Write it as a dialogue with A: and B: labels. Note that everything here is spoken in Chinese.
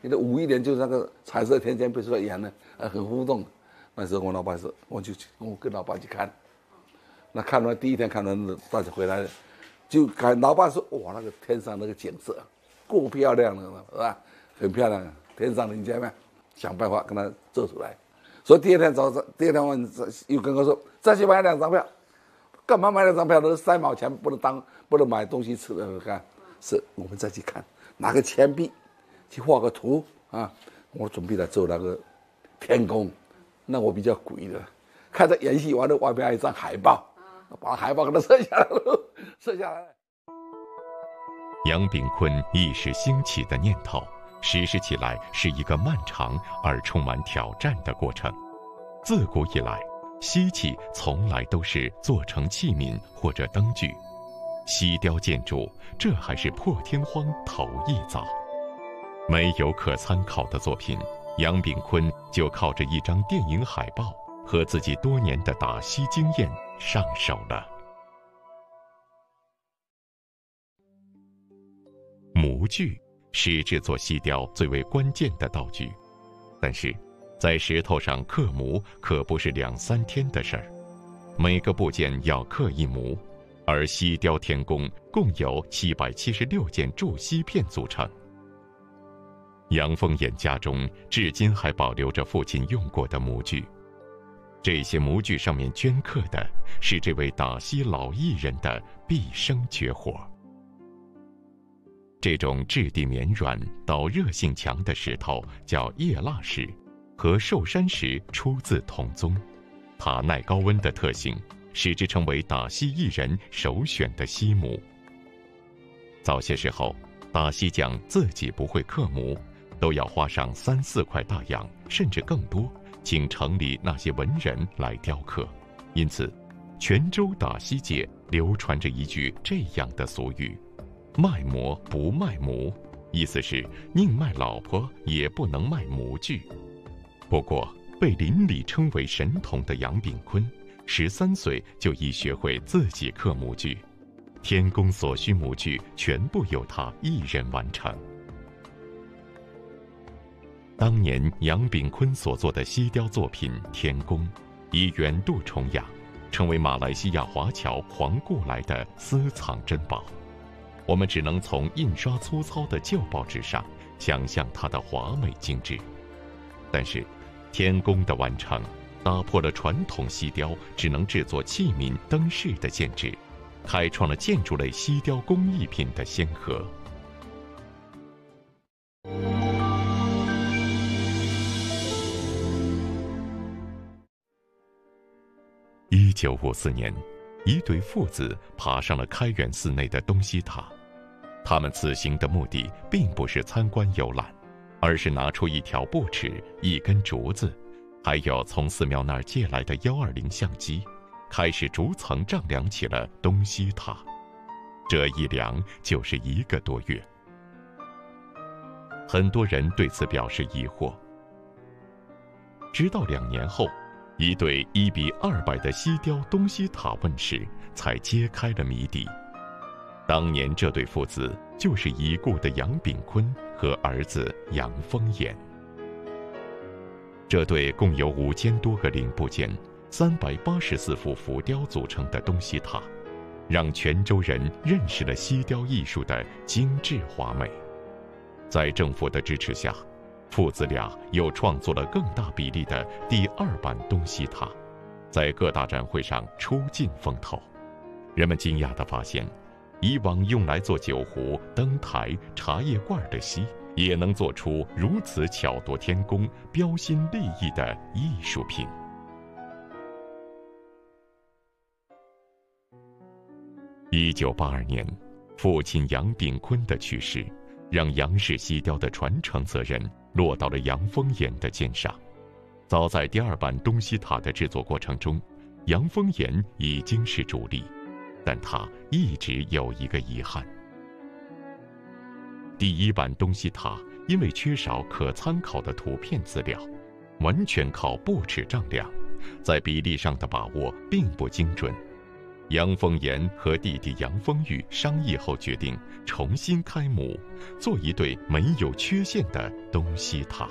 A: 你的五一年就是那个彩色天线被出来演的，呃，很互动。那时候我老爸说，我就我跟老爸去看，那看完第一天看完，大家回来，就看老爸说，哇，那个天上那个景色够漂亮了，是吧？很漂亮，天上人间嘛，想办法跟他做出来。所以第二天早上，第二天晚上又跟我说，再去买两张票。干嘛买两张票？都是三毛钱，不能当，不能买东西吃的。看，是我们再去看，拿个钱币去画个图啊。我准备来做那个天宫，那我比较鬼的，看着演戏完了，外面还有一张海报，把海报给它摄下来，摄下来。
B: 杨炳坤一时兴起的念头，实施起来是一个漫长而充满挑战的过程。自古以来。锡器从来都是做成器皿或者灯具，锡雕建筑这还是破天荒头一遭。没有可参考的作品，杨炳坤就靠着一张电影海报和自己多年的打锡经验上手了。模具是制作锡雕最为关键的道具，但是。在石头上刻模可不是两三天的事儿，每个部件要刻一模，而锡雕天宫共有七百七十六件铸锡片组成。杨凤眼家中至今还保留着父亲用过的模具，这些模具上面镌刻的是这位打锡老艺人的毕生绝活。这种质地绵软、导热性强的石头叫叶蜡石。和寿山石出自同宗，它耐高温的特性使之成为打锡艺人首选的锡模。早些时候，打锡匠自己不会刻模，都要花上三四块大洋，甚至更多，请城里那些文人来雕刻。因此，泉州打锡界流传着一句这样的俗语：“卖模不卖模”，意思是宁卖老婆也不能卖模具。不过，被邻里称为神童的杨炳坤，十三岁就已学会自己刻模具，天宫所需模具全部由他一人完成。当年杨炳坤所做的锡雕作品《天宫》，已远渡重洋，成为马来西亚华侨黄过来的私藏珍宝。我们只能从印刷粗糙的旧报纸上想象它的华美精致，但是。天宫的完成，打破了传统锡雕只能制作器皿、灯饰的限制，开创了建筑类锡雕工艺品的先河。一九五四年，一对父子爬上了开元寺内的东西塔，他们此行的目的并不是参观游览。而是拿出一条布尺、一根竹子，还有从寺庙那儿借来的幺二零相机，开始逐层丈量起了东西塔。这一量就是一个多月。很多人对此表示疑惑。直到两年后，一对一比二百的西雕东西塔问世，才揭开了谜底。当年这对父子就是已故的杨炳坤和儿子杨丰衍。这对共有五千多个零部件、三百八十四幅浮雕组成的东西塔，让泉州人认识了西雕艺术的精致华美。在政府的支持下，父子俩又创作了更大比例的第二版东西塔，在各大展会上出尽风头。人们惊讶地发现。以往用来做酒壶、灯台、茶叶罐的锡，也能做出如此巧夺天工、标新立异的艺术品。一九八二年，父亲杨炳坤的去世，让杨氏锡雕的传承责任落到了杨峰岩的肩上。早在第二版东西塔的制作过程中，杨峰岩已经是主力。但他一直有一个遗憾：第一版东西塔因为缺少可参考的图片资料，完全靠布尺丈量，在比例上的把握并不精准。杨凤岩和弟弟杨丰玉商议后决定重新开墓，做一对没有缺陷的东西塔。